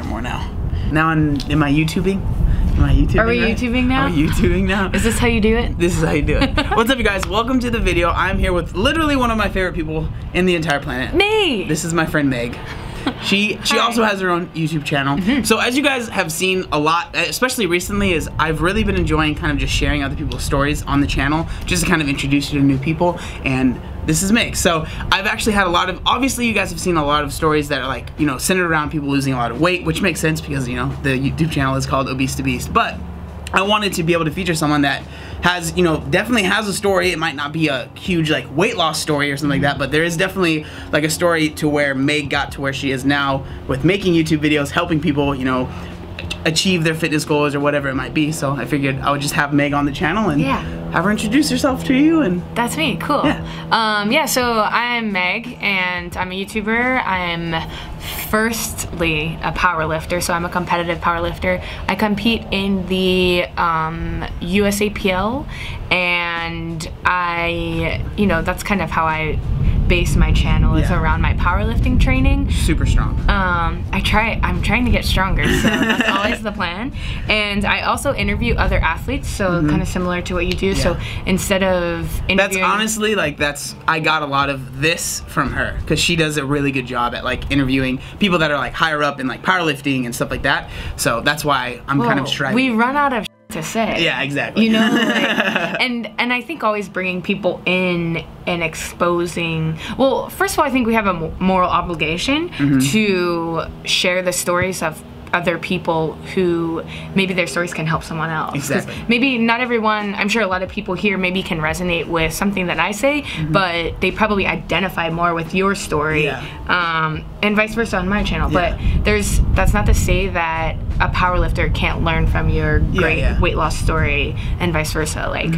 you're there more now. Now, I'm am I YouTubing? Am I YouTubing? Are we right? YouTubing now? Are we YouTubing now? Is this how you do it? This is how you do it. What's up, you guys? Welcome to the video. I'm here with literally one of my favorite people in the entire planet. Me. This is my friend Meg. She she Hi. also has her own YouTube channel. Mm-hmm. So as you guys have seen a lot, especially recently, is I've really been enjoying kind of just sharing other people's stories on the channel, just to kind of introduce you to new people. And this is Meg. So I've actually had a lot of. Obviously, you guys have seen a lot of stories that are like you know centered around people losing a lot of weight, which makes sense because you know the YouTube channel is called Obese to Beast. But I wanted to be able to feature someone that has, you know, definitely has a story. It might not be a huge like weight loss story or something like that, but there is definitely like a story to where Meg got to where she is now with making YouTube videos, helping people, you know, achieve their fitness goals or whatever it might be. So I figured I would just have Meg on the channel and Yeah. have her introduce herself to you and That's me. Cool. Yeah. Um, yeah. So I'm Meg, and I'm a YouTuber. I'm firstly a power lifter. So I'm a competitive power lifter. I compete in the um, USAPL, and I, you know, that's kind of how I base my channel is Yeah. around my powerlifting training. super strong. Um, I try. I'm trying to get stronger, so that's always the plan. And I also interview other athletes, so kind of similar to what you do. So Mm-hmm. Instead of interviewing, That's honestly like that's I got a lot of this from her because she does a really good job at like interviewing people that are like higher up in like powerlifting and stuff like that. So that's why I'm kind of striving. We run out of to say. yeah, exactly. You know, like, and and I think always bringing people in and exposing. Well, first of all, I think we have a moral obligation Mm-hmm. to share the stories of other people who maybe their stories can help someone else. Exactly. Maybe not everyone. I'm sure a lot of people here maybe can resonate with something that I say, but they probably identify more with your story. Yeah. Um, and vice versa on my channel. Yeah. But there's that's not to say that a powerlifter can't learn from your great yeah. Mm-hmm. weight loss story and vice versa. Like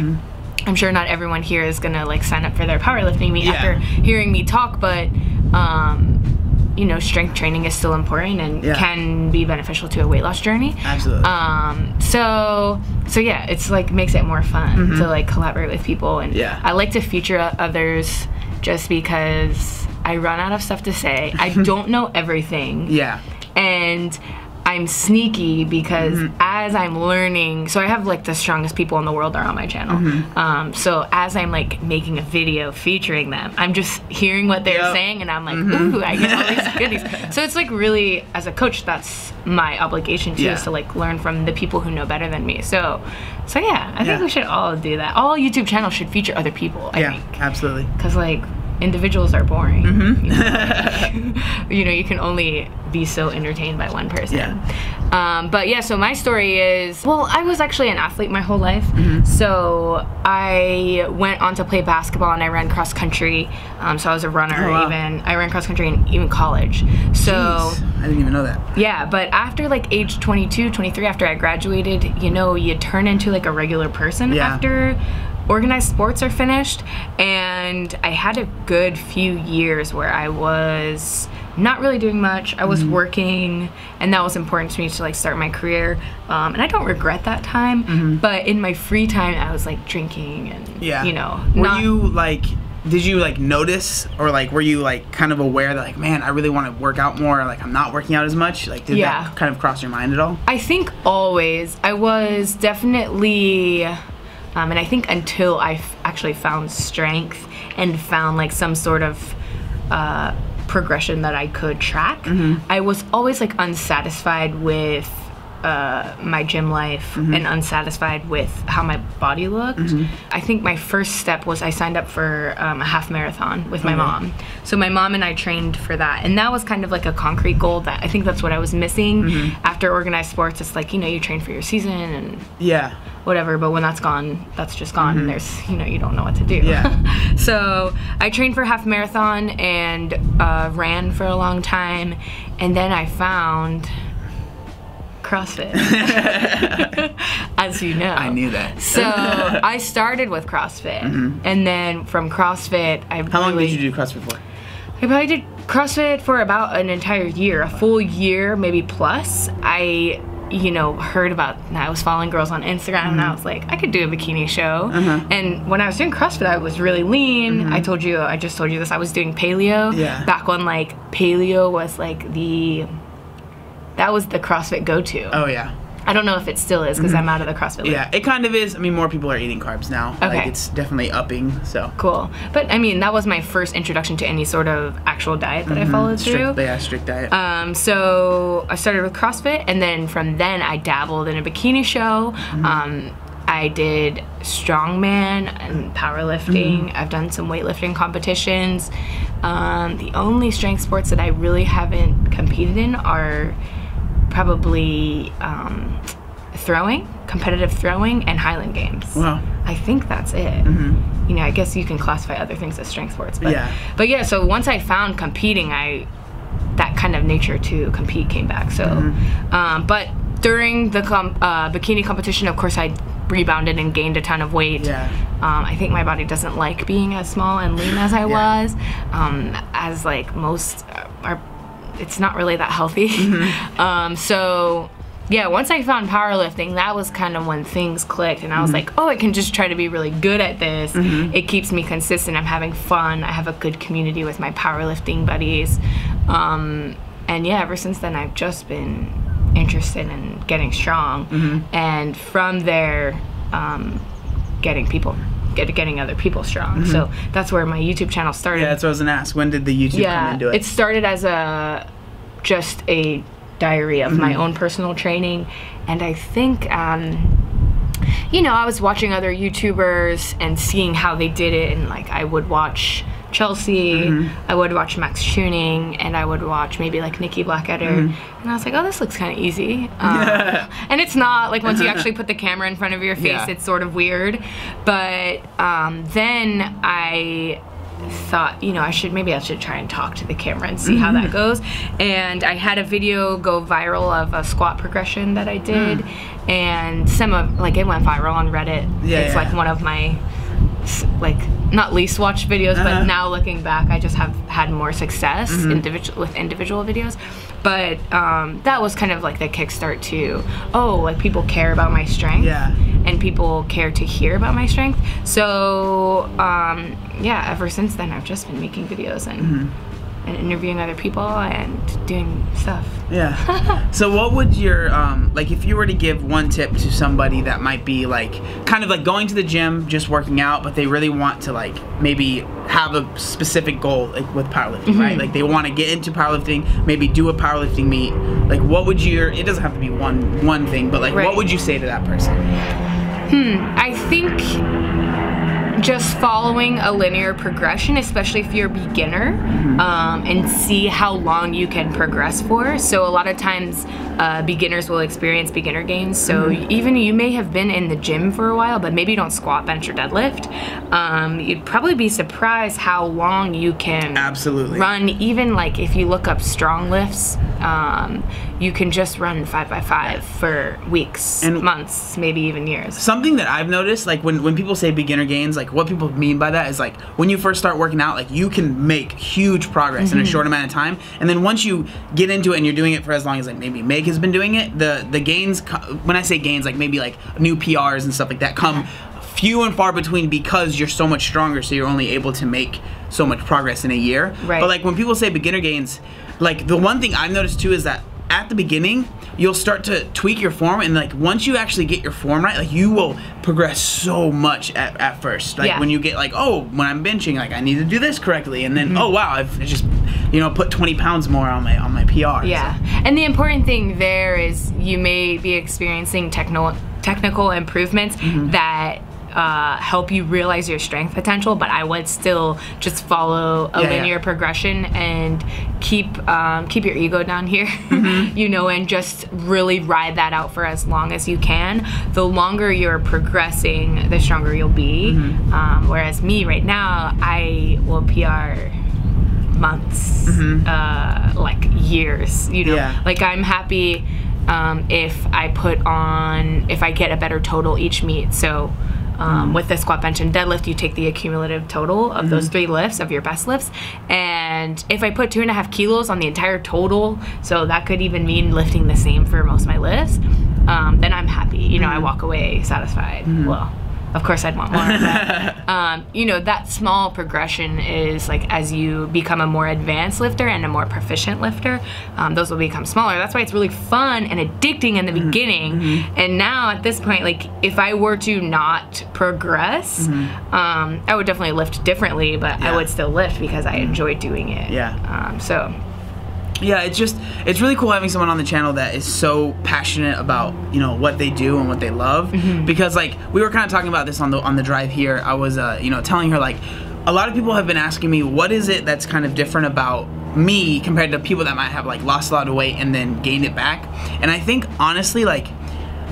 I'm sure not everyone here is gonna like sign up for their powerlifting meet Yeah. after hearing me talk, but um, you know, strength training is still important and Yeah. can be beneficial to a weight loss journey. Absolutely. Um, so so yeah, it's like makes it more fun to like collaborate with people and. Yeah. I like to feature others just because I run out of stuff to say. I don't know everything yeah. and I'm sneaky because Mm-hmm. as I'm learning, so I have like the strongest people in the world are on my channel. Mm-hmm. Um, so as I'm like making a video featuring them, I'm just hearing what they're Yep. Mm-hmm. saying, and I'm like, ooh, I get all these goodies. So it's like really, as a coach, that's my obligation too, Yeah. is to like learn from the people who know better than me. So, so yeah, I think Yeah. we should all do that. All YouTube channels should feature other people. I Yeah, think absolutely. because like individuals are boring. Mm-hmm. You, know, like, you know, you can only be so entertained by one person. Yeah. Um, but yeah, so my story is well, I was actually an athlete my whole life. Mm-hmm. So I went on to play basketball and I ran cross country. Um, so I was a runner Oh, wow. even. I ran cross country in even college. So. Jeez, I didn't even know that. Yeah, but after like age 22, 23, after I graduated, you know, you turn into like a regular person Yeah. after organized sports are finished. And I had a good few years where I was not really doing much. I was Mm-hmm. working, and that was important to me to like start my career. Um, and I don't regret that time, but in my free time, I was like drinking and. Yeah. you know, Were you like did you like notice or like were you like kind of aware that like man I really want to work out more like I'm not working out as much like did Yeah. that kind of cross your mind at all? I think always. I was definitely, um, and I think until I f- actually found strength and found like some sort of uh, progression that I could track, I was always like unsatisfied with. Uh, my gym life and unsatisfied with how my body looked. I think my first step was I signed up for um, a half marathon with my mom. So my mom and I trained for that, and that was kind of like a concrete goal. That I think that's what I was missing after organized sports. It's like you know you train for your season and Yeah. whatever, but when that's gone, that's just gone, and there's you know you don't know what to do. Yeah. so I trained for half marathon and uh, ran for a long time, and then I found CrossFit, as you know. I knew that. So I started with CrossFit, and then from CrossFit, I Mm-hmm. How long did you do CrossFit for? I probably did CrossFit for about an entire year, a full year, maybe plus. I, you know, heard about, I was following girls on Instagram and Mm-hmm. I was like, I could do a bikini show. Uh-huh. And when I was doing CrossFit, I was really lean. I told you, I just told you this, I was doing paleo. Mm-hmm. Yeah. Back when like paleo was like the that was the CrossFit go-to. Oh yeah. I don't know if it still is because I'm out of the CrossFit. league. Yeah, it kind of is. I mean, more people are eating carbs now. Like Okay. it's definitely upping. So Cool. But I mean, that was my first introduction to any sort of actual diet that I followed through. strict, yeah, strict diet. Um, so I started with CrossFit, and then from then I dabbled in a bikini show. Um, I did strongman and powerlifting. I've done some weightlifting competitions. Um, the only strength sports that I really haven't competed in are probably um, throwing, competitive throwing, and Highland Games. wow. I think that's it. You know, I guess you can classify other things as strength sports, but Yeah. but yeah. So once I found competing, I that kind of nature to compete came back. So, um, but during the com- uh, bikini competition, of course, I rebounded and gained a ton of weight. Yeah. Um, I think my body doesn't like being as small and lean as I Yeah. was, um, as like most uh, are. It's not really that healthy. um, so yeah, once I found powerlifting, that was kind of when things clicked, and I was like, oh, I can just try to be really good at this. It keeps me consistent. I'm having fun. I have a good community with my powerlifting buddies. Um, and yeah, ever since then, I've just been interested in getting strong. And from there, um, getting people, get, getting other people strong. So that's where my YouTube channel started Yeah, that's what I was gonna ask. When did the YouTube come into it? it started as a just a diary of Mm-hmm. my own personal training, and I think. Um, you know, I was watching other YouTubers and seeing how they did it, and like I would watch Chelsea, Mm-hmm. I would watch Max Tuning, and I would watch maybe like Nikki Blackketter, Mm-hmm. and I was like, oh, this looks kind of easy. Um, and it's not like once you actually put the camera in front of your face, Yeah. it's sort of weird. But um, then I thought, you know, I should maybe I should try and talk to the camera and see how that goes. And I had a video go viral of a squat progression that I did, and some of like it went viral on Reddit. Yeah, it's yeah. like one of my like not least watched videos, Uh-huh. but now looking back, I just have had more success Mm-hmm. individual with individual videos. But um, that was kind of like the kickstart to oh, like people care about my strength Yeah. and people care to hear about my strength. So um, yeah, ever since then, I've just been making videos and Mm-hmm. And interviewing other people and doing stuff. Yeah. so what would your um like if you were to give one tip to somebody that might be like kind of like going to the gym, just working out, but they really want to like maybe have a specific goal like with powerlifting, right? Like they want to get into powerlifting, maybe do a powerlifting meet. Like what would your it doesn't have to be one one thing, but like what would you say to that person? Hmm, I think just following a linear progression, especially if you're a beginner, um, and see how long you can progress for. So a lot of times, uh, beginners will experience beginner gains. So even you may have been in the gym for a while, but maybe you don't squat, bench, or deadlift. Um, you'd probably be surprised how long you can Absolutely. run. Even like if you look up StrongLifts, um, you can just run five by five for weeks, And- months, maybe even years. something that I've noticed, like when, when people say beginner gains, like what people mean by that is like when you first start working out, like you can make huge progress in a mhm. short amount of time, and then once you get into it and you're doing it for as long as like maybe Meg has been doing it, the the gains. When I say gains, like maybe like new PRs and stuff like that come few and far between because you're so much stronger, so you're only able to make so much progress in a year. Right. But like when people say beginner gains, like the one thing I've noticed too is that at the beginning you'll start to tweak your form and like once you actually get your form right like you will progress so much at, at first like Yeah. when you get like oh when i'm benching like i need to do this correctly and then Mm-hmm. oh wow i've just you know put 20 pounds more on my on my pr Yeah, and the important thing there is you may be experiencing techno- technical improvements Mm-hmm. that uh, help you realize your strength potential, but I would still just follow a Yeah, yeah. linear progression and keep um, keep your ego down here, Mm-hmm. you know, and just really ride that out for as long as you can. The longer you're progressing, the stronger you'll be. Mm-hmm. Um, whereas me right now, I will PR months, uh, like years. You know, Yeah. like I'm happy um, if I put on if I get a better total each meet. So. Um, With the squat, bench, and deadlift, you take the accumulative total of those three lifts of your best lifts. And if I put two and a half kilos on the entire total, so that could even mean lifting the same for most of my lifts, um, then I'm happy. You know, I walk away satisfied. Well, of course I'd want more. But, um, you know, that small progression is like as you become a more advanced lifter and a more proficient lifter, um, those will become smaller. That's why it's really fun and addicting in the Mm-hmm. beginning. And now at this point, like if I were to not progress, um, I would definitely lift differently, but Mm-hmm. Yeah. I would still lift because I enjoy doing it. Yeah. Um, so yeah it's just it's really cool having someone on the channel that is so passionate about you know what they do and what they love. Because like we were kind of talking about this on the on the drive here. I was uh you know telling her like a lot of people have been asking me what is it that's kind of different about me compared to people that might have like lost a lot of weight and then gained it back? And i think honestly like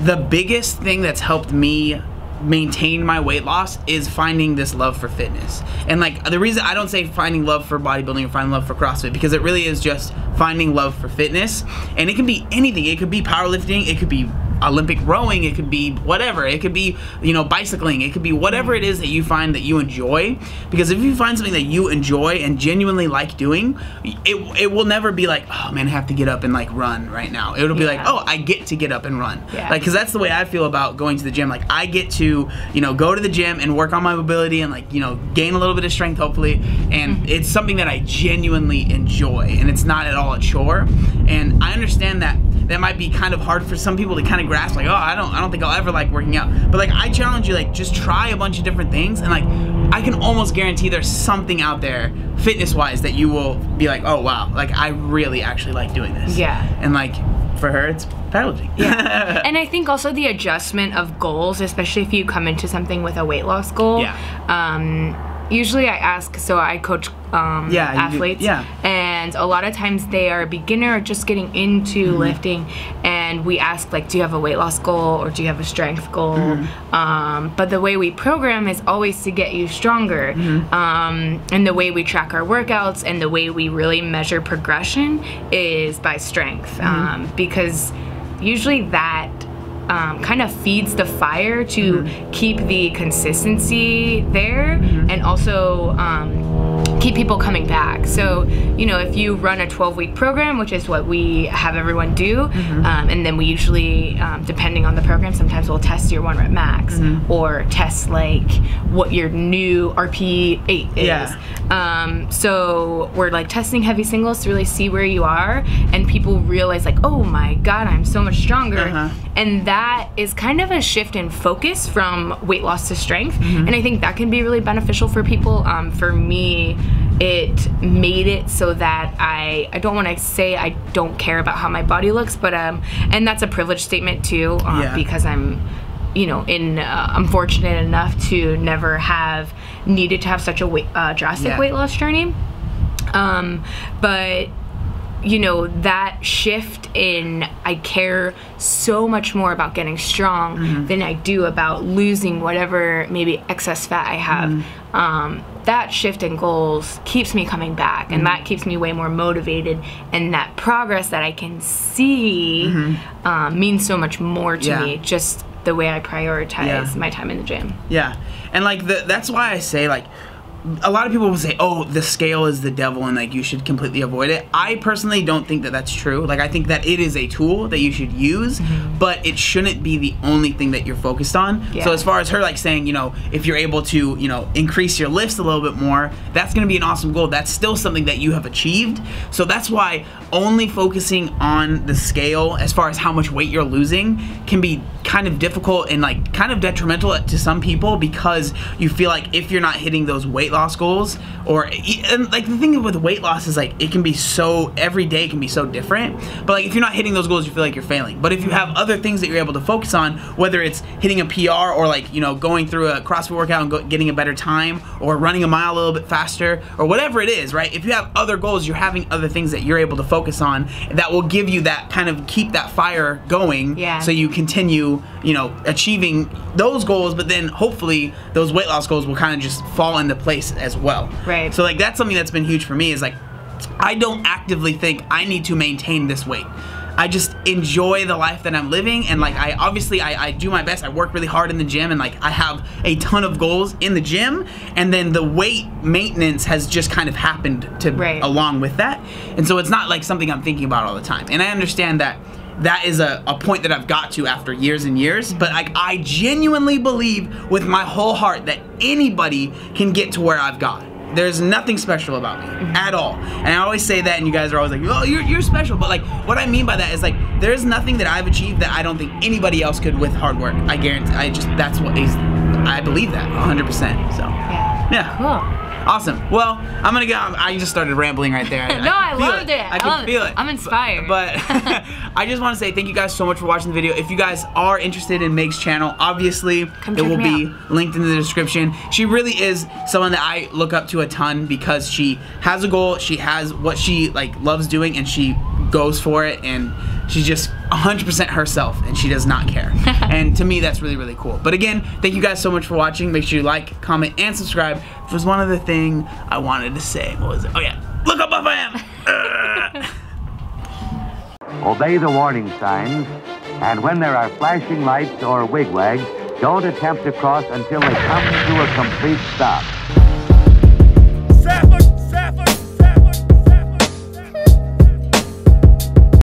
the biggest thing that's helped me maintain my weight loss is finding this love for fitness. And like the reason I don't say finding love for bodybuilding or finding love for CrossFit because it really is just finding love for fitness. And it can be anything. It could be powerlifting, it could be Olympic rowing, it could be whatever. It could be, you know, bicycling. It could be whatever it is that you find that you enjoy. Because if you find something that you enjoy and genuinely like doing, it, it will never be like, oh man, I have to get up and like run right now. It'll be like, oh, I get to get up and run. Yeah. Like, because that's the way I feel about going to the gym. Like, I get to, you know, go to the gym and work on my mobility and, like, you know, gain a little bit of strength, hopefully. And Mm-hmm. it's something that I genuinely enjoy. And it's not at all a chore. And I understand that that might be kind of hard for some people to kind of grasp. Like, oh, I don't, I don't think I'll ever like working out. But like, I challenge you, like, just try a bunch of different things. And like, I can almost guarantee there's something out there, fitness-wise, that you will be like, oh wow, like I really actually like doing this. Yeah. And like, for her, it's powerlifting. Yeah. and I think also the adjustment of goals, especially if you come into something with a weight loss goal. Yeah. Um, usually I ask, so I coach um, Yeah, do- athletes. yeah. And a lot of times they are a beginner or just getting into Mm-hmm. lifting. And we ask, like, do you have a weight loss goal or do you have a strength goal? Mm-hmm. Um, but the way we program is always to get you stronger. Mm-hmm. Um, and the way we track our workouts and the way we really measure progression is by strength. Mm-hmm. Um, because usually that um, kind of feeds the fire to Mm-hmm. keep the consistency there and also um, keep people coming back. So, you know, if you run a 12 week program, which is what we have everyone do, Mm-hmm. um, and then we usually, um, depending on the program, sometimes we'll test your one rep max Mm-hmm. or test like what your new RP8 is. Yeah. Um, so we're like testing heavy singles to really see where you are, and people realize like, oh my god, I'm so much stronger, Uh-huh. and that is kind of a shift in focus from weight loss to strength, and I think that can be really beneficial for people. Um, for me, it made it so that I I don't want to say I don't care about how my body looks, but um, and that's a privilege statement too, um, Yeah. because I'm you know, in uh, I'm fortunate enough to never have needed to have such a weight, uh, drastic Yeah. weight loss journey. Um, but you know that shift in I care so much more about getting strong Mm-hmm. than I do about losing whatever maybe excess fat I have. Mm-hmm. Um, that shift in goals keeps me coming back, and that keeps me way more motivated. And that progress that I can see um, means so much more to Mm-hmm. Yeah. me. Just the way I prioritize Yeah. my time in the gym. Yeah, and like the, that's why I say like a lot of people will say, "Oh, the scale is the devil," and like you should completely avoid it. I personally don't think that that's true. Like I think that it is a tool that you should use, mm-hmm. but it shouldn't be the only thing that you're focused on. Yeah. So as far as her like saying, you know, if you're able to, you know, increase your lifts a little bit more, that's going to be an awesome goal. That's still something that you have achieved. So that's why only focusing on the scale as far as how much weight you're losing can be kind of difficult and like kind of detrimental to some people because you feel like if you're not hitting those weight loss goals or and like the thing with weight loss is like it can be so every day can be so different. But like if you're not hitting those goals you feel like you're failing. But if you have other things that you're able to focus on whether it's hitting a PR or like you know going through a CrossFit workout and go, getting a better time or running a mile a little bit faster or whatever it is right? If you have other goals you're having other things that you're able to focus on that will give you that kind of keep that fire going Yeah. so you continue you know achieving those goals but then hopefully those weight loss goals will kind of just fall into place as well Right. so like that's something that's been huge for me is like i don't actively think i need to maintain this weight I just enjoy the life that I'm living and like I obviously I, I do my best. I work really hard in the gym and like I have a ton of goals in the gym and then the weight maintenance has just kind of happened to Right. along with that. And so it's not like something I'm thinking about all the time. And I understand that that is a, a point that I've got to after years and years. But like I genuinely believe with my whole heart that anybody can get to where I've got. There's nothing special about me mm-hmm. at all. And I always say that and you guys are always like, oh, you're, you're special. But like what I mean by that is like there's nothing that I've achieved that I don't think anybody else could with hard work. I guarantee I just that's what is I believe that 100%. So Yeah. Yeah. Cool. Awesome. Well, I'm gonna go. I just started rambling right there. No, I feel loved it. I I can love it. feel it. I'm inspired. But, but I just want to say thank you guys so much for watching the video. If you guys are interested in Meg's channel, obviously Come it will be linked in the description. She really is someone that I look up to a ton because she has a goal. She has what she like loves doing, and she goes for it. And she's just 100% herself, and she does not care. and to me, that's really really cool. But again, thank you guys so much for watching. Make sure you like, comment, and subscribe. There was one other thing I wanted to say. What was it? Oh yeah, look how buff I am. Obey the warning signs, and when there are flashing lights or wigwags, don't attempt to cross until they come to a complete stop.